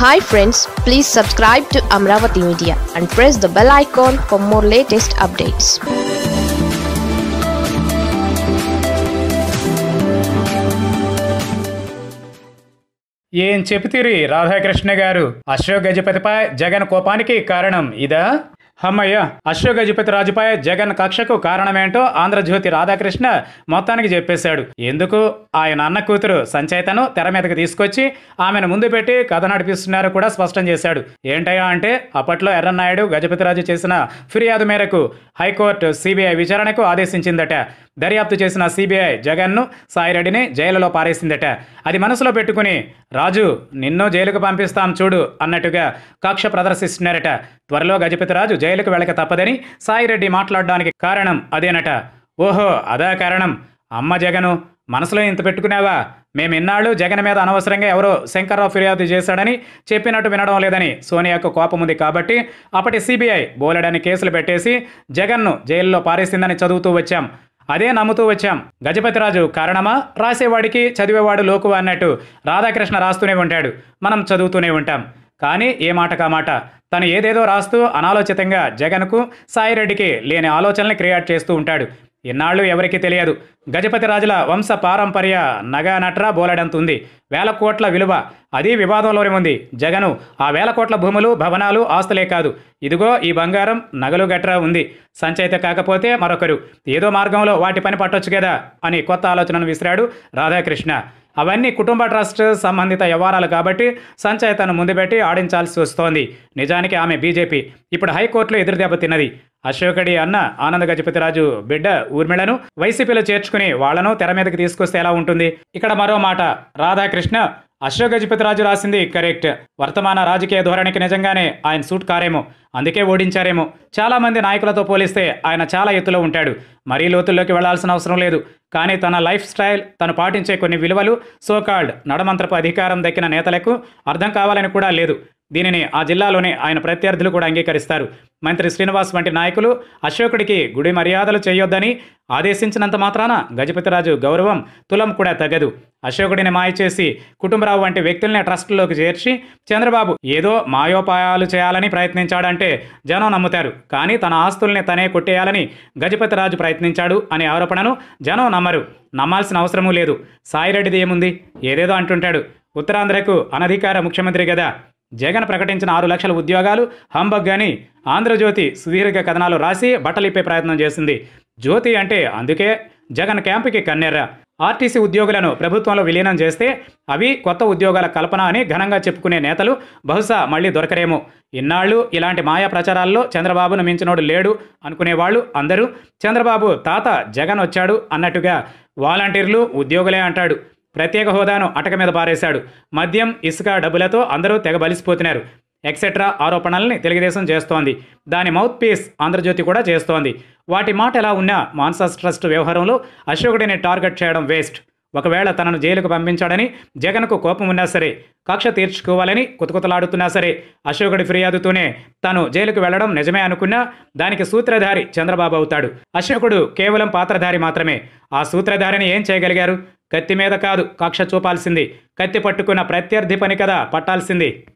Hi friends please subscribe to Amaravati media and press the bell icon for more latest updates ఏం చెబుతీరి రాధాకృష్ణ గారు? అశోక్ గజపతిపై జగన్ కోపానికి కారణం ఇదా? హమ్మయ్య అశోక్ గజపతి రాజుపై జగన్ కక్షకు కారణమేంటో ఆంధ్రజ్యోతి రాధాకృష్ణ మొత్తానికి చెప్పేశాడు. ఎందుకు? ఆయన అన్న కూతురు సంచయితను తెర మీదకి తీసుకొచ్చి ఆమెను ముందు పెట్టి కథ నడిపిస్తున్నారు కూడా స్పష్టం చేశాడు. ఏంటయ్యా అంటే అప్పట్లో ఎర్రన్నాయుడు గజపతిరాజు చేసిన ఫిర్యాదు మేరకు హైకోర్టు సిబిఐ విచారణకు ఆదేశించిందట. దర్యాప్తు చేసిన సిబిఐ జగన్ను సాయిరెడ్డిని జైలులో పారేసిందట. అది మనసులో పెట్టుకుని రాజు నిన్ను జైలుకు పంపిస్తాం చూడు అన్నట్టుగా కక్ష ప్రదర్శిస్తున్నారట. త్వరలో గజపతిరాజు జైలుకు వెళ్ళక తప్పదని సాయిరెడ్డి మాట్లాడడానికి కారణం అదేనట. ఓహో అదా కారణం. అమ్మ జగను మనసులో ఇంత పెట్టుకునేవా మేము ఇన్నాళ్ళు జగన్ మీద అనవసరంగా ఎవరో శంకర్రావు ఫిర్యాదు చేశాడని చెప్పినట్టు వినడం లేదని సోనియాకు కోపం ఉంది కాబట్టి అప్పటి సిబిఐ బోలెడని కేసులు పెట్టేసి జగన్ను జైల్లో పారేసిందని చదువుతూ వచ్చాం. అదే నమ్ముతూ వచ్చాం. గజపతిరాజు కారణమా? రాసేవాడికి చదివేవాడు లోకువ అన్నట్టు రాధాకృష్ణ రాస్తూనే ఉంటాడు. మనం చదువుతూనే ఉంటాం. కానీ ఏ మాట కా మాట? తను ఏదేదో రాస్తూ అనాలోచితంగా జగన్కు సాయిరెడ్డికి లేని ఆలోచనల్ని క్రియేట్ చేస్తూ ఉంటాడు. ఇన్నాళ్ళు ఎవరికీ తెలియదు. గజపతి రాజుల వంశ పారంపర్య నగా బోలెడంతుంది. వేల కోట్ల విలువ. అది వివాదంలోనే ఉంది. జగను ఆ వేల కోట్ల భూములు భవనాలు ఆస్తులే కాదు. ఇదిగో ఈ బంగారం నగలు గట్రా ఉంది. సంచయిత కాకపోతే మరొకరు. ఏదో మార్గంలో వాటి పని పట్టొచ్చు కదా అని కొత్త ఆలోచనను విసిరాడు రాధాకృష్ణ. అవన్నీ కుటుంబ ట్రస్ట్ సంబంధిత వ్యవహారాలు కాబట్టి సంచయితను ముందుపెట్టి ఆడించాల్సి వస్తోంది. నిజానికి ఆమె బీజేపీ. ఇప్పుడు హైకోర్టులో ఎదురుదెబ్బ తిన్నది. అశోకడి అన్న ఆనంద గజపతిరాజు బిడ్డ ఊర్మిళను వైసీపీలో చేర్చుకుని వాళ్ళను తెర మీదకి తీసుకొస్తే ఎలా ఉంటుంది? ఇక్కడ మరో మాట. రాధాకృష్ణ అశోక్ గజపతిరాజు రాసింది కరెక్ట్. వర్తమాన రాజకీయ ధోరణికి నిజంగానే ఆయన సూట్ కారేమో. అందుకే ఓడించారేమో. చాలా మంది నాయకులతో పోలిస్తే ఆయన చాలా ఎత్తులో ఉంటాడు. మరీ లోతుల్లోకి వెళ్ళాల్సిన అవసరం లేదు. కానీ తన లైఫ్ స్టైల్ తను పాటించే కొన్ని విలువలు సోకాల్డ్ నడమంత్రపు అధికారం దక్కిన నేతలకు అర్థం కావాలని కూడా లేదు. దీనిని ఆ జిల్లాలోని ఆయన ప్రత్యర్థులు కూడా అంగీకరిస్తారు. మంత్రి శ్రీనివాస్ వంటి నాయకులు అశోకుడికి గుడి మర్యాదలు చేయొద్దని ఆదేశించినంత మాత్రాన గజపతిరాజు గౌరవం తులం కూడా తగదు. అశోకుడిని మాయ చేసి కుటుంబరావు వంటి వ్యక్తుల్ని ట్రస్టులోకి చేర్చి చంద్రబాబు ఏదో మాయోపాయాలు చేయాలని ప్రయత్నించాడంటే జనం నమ్ముతారు. కానీ తన ఆస్తుల్ని తనే కొట్టేయాలని గజపతిరాజు ప్రయత్నించాడు అనే ఆరోపణను జనం నమ్మరు. నమ్మాల్సిన అవసరమూ లేదు. సాయిరెడ్డిది ఏముంది? ఏదేదో అంటుంటాడు. ఉత్తరాంధ్రకు అనధికార ముఖ్యమంత్రి కదా జగన్ ప్రకటించిన ఆరు లక్షల ఉద్యోగాలు హంబగ్ అని ఆంధ్రజ్యోతి సుదీర్ఘ కథనాలు రాసి బట్టలిప్పే ప్రయత్నం చేసింది. జ్యోతి అంటే అందుకే జగన్ క్యాంపుకి కన్నెర్ర. ఆర్టీసీ ఉద్యోగులను ప్రభుత్వంలో విలీనం చేస్తే అవి కొత్త ఉద్యోగాల కల్పన అని ఘనంగా చెప్పుకునే నేతలు బహుశా మళ్ళీ దొరకరేమో. ఇన్నాళ్ళు ఇలాంటి మాయా ప్రచారాల్లో చంద్రబాబును మించినోడు లేడు అనుకునేవాళ్ళు అందరూ చంద్రబాబు తాత జగన్ వచ్చాడు అన్నట్టుగా వాలంటీర్లు ఉద్యోగులే అంటాడు. ప్రత్యేక హోదాను అటక మీద పారేశాడు. మద్యం ఇసుక డబ్బులతో అందరూ తెగ బలిసిపోతున్నారు. ఎక్సెట్రా ఆరోపణల్ని తెలుగుదేశం చేస్తోంది. దాని మౌత్ పీస్ ఆంధ్రజ్యోతి కూడా చేస్తోంది. వాటి మాట ఎలా ఉన్నా మాన్సాస్ ట్రస్ట్ వ్యవహారంలో అశోకుడిని టార్గెట్ చేయడం వేస్ట్ ఒకవేళ తనను జైలుకు పంపించాడని జగన్కు కోపం ఉన్నా సరే కక్ష తీర్చుకోవాలని కుతకుతలాడుతున్నా సరే అశోకుడి ఫిర్యాదుతోనే తాను జైలుకు వెళ్ళడం నిజమే అనుకున్నా దానికి సూత్రధారి చంద్రబాబు అవుతాడు. అశోకుడు కేవలం పాత్రధారి మాత్రమే. ఆ సూత్రధారిని ఏం చేయగలిగారు? కత్తి మీద కాదు కక్ష చూపాల్సింది. కత్తి పట్టుకున్న ప్రత్యర్థి పని కదా పట్టాల్సింది.